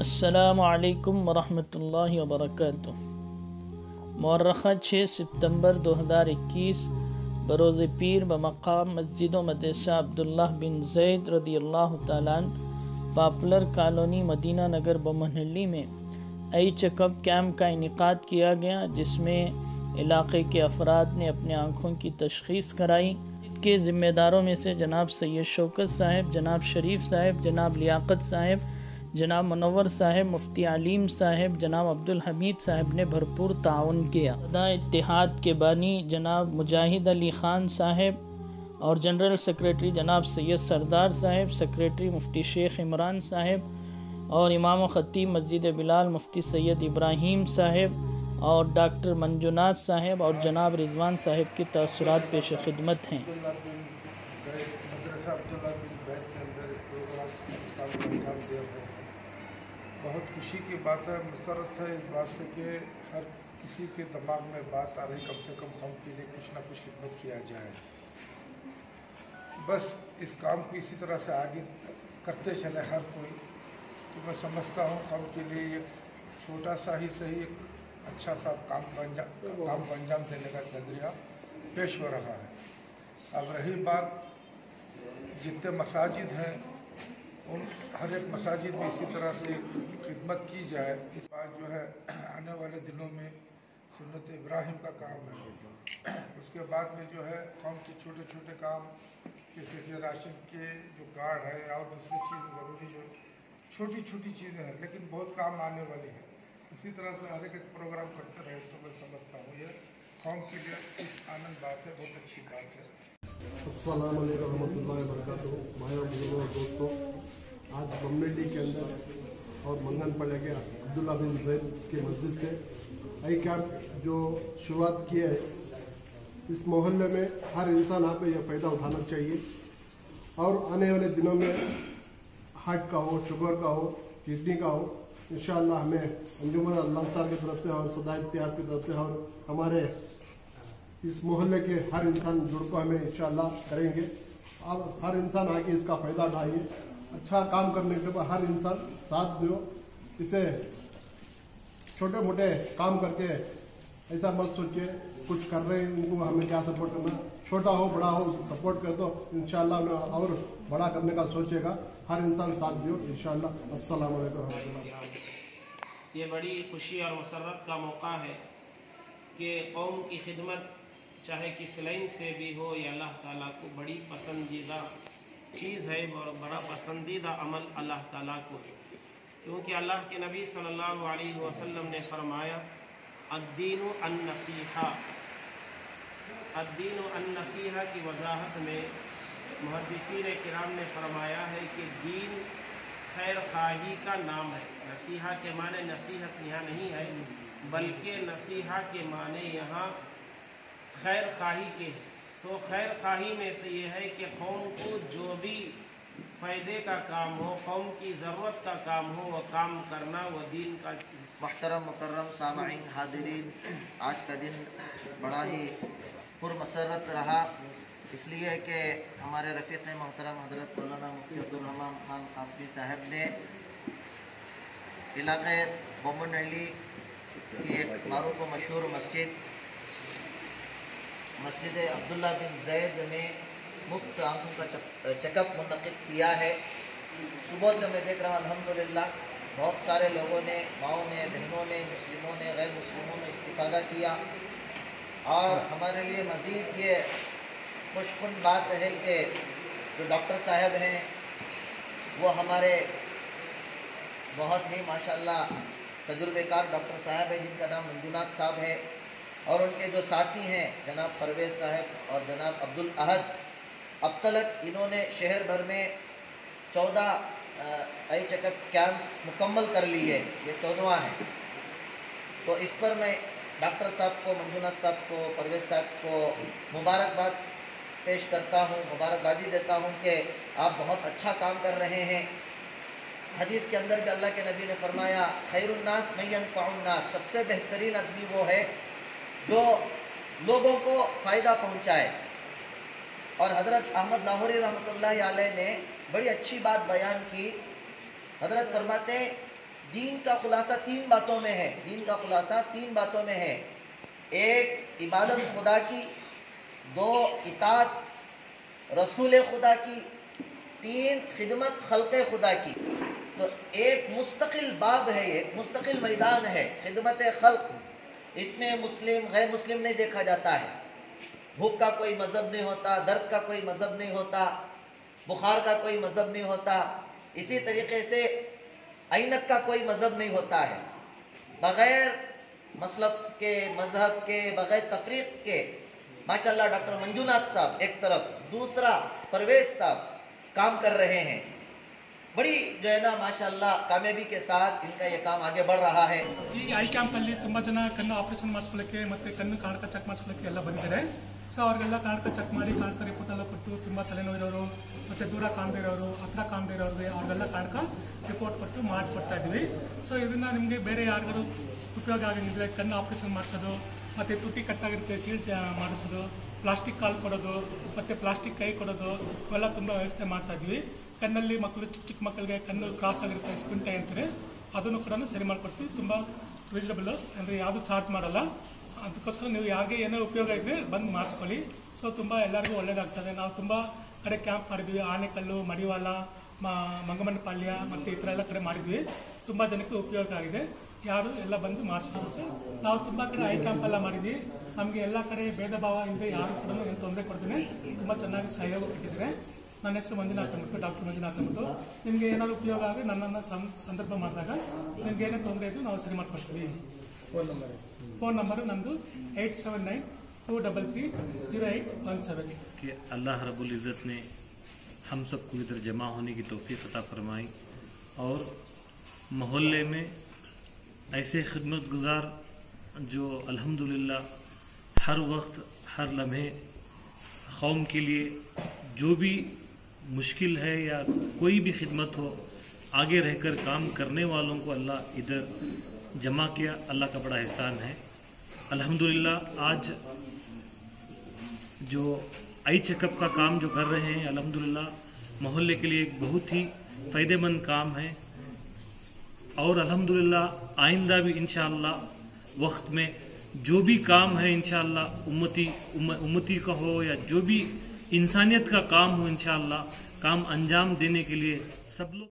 असलकम वरहमल वबरक मरखा छः सितंबर 2021 बरोज़ पीर बमकाम मस्जिद मदरसा अब्दुल्ला बिन जैद रदी अल्लाह पापलर कॉलोनी मदीना नगर बमनहली में आई चेकअप कैम्प का इनका किया गया जिसमें इलाके के अफराद ने अपने आँखों की तशखीस कराई के ज़िम्मेदारों में से जनाब सैयद शौकत साहब जनाब शरीफ साहब जनाब लियाकत साहब जनाब मनवर साहब, मुफ्ती आलीम साहब, जनाब अब्दुल हमीद साहब ने भरपूर ताउन किया। इतिहाद के बानी जनाब मुजाहिद अली ख़ान साहब और जनरल सेक्रेटरी जनाब सैयद सरदार साहब, सेक्रेटरी मुफ्ती शेख इमरान साहब और इमाम ख़तीब मस्जिद बिलाल मुफ्ती सैयद इब्राहीम साहब और डॉक्टर मंजुनाथ साहब और जनाब रिजवान साहब की तसरत पेश खिदमत हैं। बहुत खुशी की बात है, मसरत है इस बात से कि हर किसी के दिमाग में बात आ रही, कम से कम कम के लिए कुछ ना कुछ खिदमत किया जाए। बस इस काम को इसी तरह से आगे करते चले हर कोई। तो मैं समझता हूँ कम के लिए एक छोटा सा ही सही एक अच्छा सा काम अंजाम काम को अंजाम देने का नज़रिया पेश हो रहा है। अब रही बात जितने मसाजिद हैं उन हर एक मसाजिद में इसी तरह से खिदमत की जाए, इस बात जो है, आने वाले दिनों में सुन्नत इब्राहिम का काम है। उसके बाद में जो है, कौम के छोटे छोटे काम, जैसे कि राशन के जो कार्ड है और दूसरी चीज़ ज़रूरी जो छोटी छोटी चीज़ें हैं, लेकिन बहुत काम आने वाली है। इसी तरह से हर एक एक प्रोग्राम करते रहे तो मैं समझता हूँ, ये कौम के लिए आनंद बात है, बहुत अच्छी बात है। अस्सलाम वालेकुम रहमतुल्लाहि बुज़ुर्गों दोस्तों, आज बमनेडी के अंदर और मंगन पड़े गया अब्दुल्ला बिन जैद की मस्जिद से आई कैंप जो शुरुआत की है। इस मोहल्ले में हर इंसान यहाँ पे यह फ़ायदा उठाना चाहिए और आने वाले दिनों में हार्ट का हो शुगर का हो, किडनी का हो इन हमें अंजुमन अल्लाह की तरफ़ से और सदा इतिहास की तरफ़ से और हमारे इस मोहल्ले के हर इंसान जुड़ को हमें इंशाल्लाह करेंगे। और हर इंसान आके इसका फ़ायदा उठाइए। अच्छा काम करने के बाद हर इंसान साथ दो इसे छोटे मोटे काम करके ऐसा मत सोचिए, कुछ कर रहे हैं, उनको हमें क्या सपोर्ट करना छोटा हो, बड़ा हो सपोर्ट कर दो इन और बड़ा करने का सोचेगा। हर इंसान साथ दियो इन अस्सलाम ये बड़ी खुशी और मसरत का मौका है कि कौम की खिदमत चाहे किस लाइन से भी हो, या अल्लाह ताला को बड़ी पसंदीदा चीज़ है और बड़ा पसंदीदा अमल अल्लाह ताला को है। क्योंकि अल्लाह के नबी सल्लल्लाहु अलैहि वसल्लम ने फरमाया, अद्दीन नसीहा अद्दीन नसीहा की वजाहत में मुहदसिन कराम ने फरमाया है कि दीन खैर खाही का नाम है। नसीहा के माने नसीहत यहाँ नहीं है, बल्कि नसीहा के माने यहाँ खैर खाही के। तो खैर खाही में से ये है कि कौम को जो भी फ़ायदे का काम हो, कौम की ज़रूरत का काम हो, वह काम करना, वह दीन का महतरम, मुकर्रम सामीन हादिरीन आज का दिन बड़ा ही पुरमसरत रहा। इसलिए कि हमारे रफ़ीक मोहतरम हज़रत मौलाना मुफ्ती अब्दुलरहमान खान कासमी साहब ने इलाके बोमनहली की एक मरूफ मशहूर मस्जिद मस्जिद अब्दुल्ला बिन जैद में मुफ़्त आँखों का चेकअप मुनद किया है। सुबह से मैं देख रहा हूँ, अल्हम्दुलिल्लाह, बहुत सारे लोगों ने, माओ ने, बहनों ने, मुस्लिमों ने, गैर मुस्लिमों ने इस्तीफ़ा किया। और हमारे लिए मज़ीद ये खुशकुन बात है कि जो डॉक्टर साहब हैं, वो हमारे बहुत ही माशाल्लाह तजुर्बेकार डॉक्टर साहब हैं, जिनका नाम मंजूनाथ साहब है। और उनके जो साथी हैं, जनाब परवेज़ साहब और जनाब अब्दुल अहद, अब तक इन्होंने शहर भर में चौदह आई चेकअप कैंप्स मुकम्मल कर लिए ये चौदवा है। तो इस पर मैं डॉक्टर साहब को, मंजूनाथ साहब को, परवेज़ साहब को मुबारकबाद पेश करता हूँ, मुबारकबादी देता हूँ कि आप बहुत अच्छा काम कर रहे हैं। हदीस के अंदर के अल्लाह के नबी ने फरमाया खैरनास मैन फ़ाउन्नास सबसे बेहतरीन आदमी वो है जो लोगों को फ़ायदा पहुँचाए। और हज़रत अहमद लाहौरी रहमत ने बड़ी अच्छी बात बयान की। हज़रत फरमाते, दीन का खुलासा तीन बातों में है। दीन का खुलासा तीन बातों में है। एक, इबादत खुदा की। दो, इतात रसूल खुदा की। तीन, खिदमत खल्क खुदा की। तो एक मुस्तकिल बाब है ये मुस्तकिल मैदान है, खिदमत खल्क। इसमें मुस्लिम, गैर मुस्लिम नहीं देखा जाता है। भूख का कोई मज़हब नहीं होता, दर्द का कोई मज़हब नहीं होता, बुखार का कोई मज़हब नहीं होता, इसी तरीके से ऐनक का कोई मज़हब नहीं होता है। बग़ैर मसलब के, मज़हब के, बग़ैर तफरीक के, माशाल्लाह डॉक्टर मंजूनाथ साहब एक तरफ़, दूसरा परवेज साहब काम कर रहे हैं। बड़ी जो है ना माशाल्लाह कामयाबी के साथ इनका ये काम आगे बढ़ रहा है ಈ ಐ ಕ್ಯಾಂಪ್ ಅಲ್ಲಿ ತುಂಬಾ ಜನ ಕಣ್ಣು ಆಪರೇಷನ್ ಮಾಡಿಸ್ಕೊಳ್ಳಕ್ಕೆ ಮತ್ತೆ ಕಣ್ಣು ಕಾಣಕ ಚೆಕ್ ಮಾಡಿಸ್ಕೊಳ್ಳಕ್ಕೆ ಎಲ್ಲ ಬಂದಿದ್ದಾರೆ ಸೊ ಅವ್ರಿಗೆಲ್ಲ ಕಾಣಕ ಚೆಕ್ ಮಾಡಿ ಕಾಣಕ ರಿಪೋರ್ಟ್ ಎಲ್ಲ ಕೊಟ್ಟು ತುಂಬಾ ತಲೆನೋವು ಇರೋರು ಮತ್ತೆ ದೂರ ಕಾಣದೇ ಇರೋರು ಹತ್ರ ಕಾಣದೇ ಇರೋರಿಗೆ ಅವ್ರಿಗೆಲ್ಲ ಕಾಣಕ ರಿಪೋರ್ಟ್ ಕೊಟ್ಟು ಮಾಡಿಕೊಡ್ತಾ ಇದ್ವಿ ಸೊ ಇದರಿಂದ ನಿಮಗೆ ಬೇರೆ ಯಾರಿಗಾರು ಉಪಯೋಗ ಆಗಂಗಿದ್ರೆ ಕಣ್ಣು ಆಪರೇಷನ್ ಮಾಡಿಸೋದು ಮತ್ತೆ ತುಟಿ ಕಟ್ಟಾಗಿರುತ್ತೆ ಸೀಲ್ ಮಾಡಿಸೋದು ಪ್ಲಾಸ್ಟಿಕ್ ಕಾಲು ಕೊಡೋದು ಮತ್ತೆ ಪ್ಲಾಸ್ಟಿಕ್ ಕೈ ಕೊಡೋದು ಇವೆಲ್ಲ ತುಂಬಾ ವ್ಯವಸ್ಥೆ ಮಾಡ್ತಾ ಇದ್ವಿ ಕಣ್ಣಲ್ಲಿ ಮಕ್ಕಳು ಚಿಕ್ಕ ಚಿಕ್ಕ ಮಕ್ಕಳಿಗೆ ಕಣ್ಣು ಕ್ರಾಸ್ ಆಗಿರುತ್ತೆ, ಸ್ಕಿಂಟ್ ಟೈ ಅಂತಾರೆ, ಅದನ್ನು ಕೂಡ ಸರಿ ಮಾಡಿಕೊಡ್ತೀವಿ. ತುಂಬ ರೀಸನಬಲ್ ಅಂದರೆ ಯಾವುದು ಚಾರ್ಜ್ ಮಾಡಲ್ಲ. ಅದಕ್ಕೋಸ್ಕರ ನೀವು ಯಾರಿಗೆ ಏನೋ ಉಪಯೋಗ ಇದ್ರೆ ಬಂದು ಮಾಡಿಸ್ಕೊಳ್ಳಿ. ಸೊ ತುಂಬ ಎಲ್ಲರಿಗೂ ಒಳ್ಳೇದಾಗ್ತದೆ. ನಾವು ತುಂಬ ಕಡೆ ಕ್ಯಾಂಪ್ ಮಾಡಿದ್ವಿ. ಆನೆಕಲ್ಲು, ಮಡಿವಾಳ ಮಂಗಮಂಡಪಾಳ್ಯ ಮತ್ತು ಈ ಥರ ಎಲ್ಲ ಕಡೆ ಮಾಡಿದ್ವಿ. ತುಂಬ ಜನಕ್ಕೆ ಉಪಯೋಗ ಆಗಿದೆ. ಯಾರು ಎಲ್ಲ ಬಂದು ಮಾಡಿಸ್ಕೊಡುತ್ತೆ ನಾವು ತುಂಬ ಕಡೆ ಐ ಕ್ಯಾಂಪ್ ಎಲ್ಲ ಮಾಡಿದ್ವಿ. ನಮಗೆ ಎಲ್ಲ ಕಡೆ ಭೇದ ಭಾವ ಇಲ್ಲದೆ ಯಾರು ಕೂಡ ಏನು ತೊಂದರೆ ಕೊಡ್ತೀನಿ ತುಂಬ ಚೆನ್ನಾಗಿ ಸಹಯೋಗ ಕೊಟ್ಟಿದ್ದಾರೆ. ನನ್ನ ಹೆಸರು ಮಂಜುನಾಥ್ ಅಂದ್ಬಿಟ್ಟು ಡಾಕ್ಟರ್ ಮಂಜುನಾಥ್ ಅಂದ್ಬಿಟ್ಟು ನಿಮಗೆ ಏನಾದ್ರು ಉಪಯೋಗ ಆಗಿ ನನ್ನನ್ನು ಸಂ- ಸಂದರ್ಭ ಮಾಡಿದಾಗ ನಿಮ್ಗೆ ಏನೇ ತೊಂದರೆ ಇದ್ದು ನಾವು ಸರಿ ಮಾಡ್ಕೊಡ್ತೀವಿ ಫೋನ್ ನಂಬರು ನಂದು eight seven nine two double three zero eight one seven कि अल्लाह रब्बुल इज़्ज़त ने हम सबको इधर जमा होने की तौफीक अता फरमाई और मोहल्ले में ऐसे खिदमत गुजार जो अल्हम्दुलिल्लाह हर वक्त हर लम्हे कौम के लिए जो भी मुश्किल है या कोई भी खिदमत हो, आगे रहकर काम करने वालों को अल्लाह इधर जमा किया, अल्लाह का बड़ा एहसान है। अल्हम्दुलिल्लाह, आज जो आई चेकअप का काम जो कर रहे हैं, अल्हम्दुलिल्लाह, मोहल्ले के लिए एक बहुत ही फ़ायदेमंद काम है। और अल्हम्दुलिल्लाह, आइंदा भी इंशाअल्लाह, वक्त में जो भी काम है इंशाअल्लाह, उम्मती उम्मती का हो या जो भी इंसानियत का काम हो इनशाला काम अंजाम देने के लिए सब लोग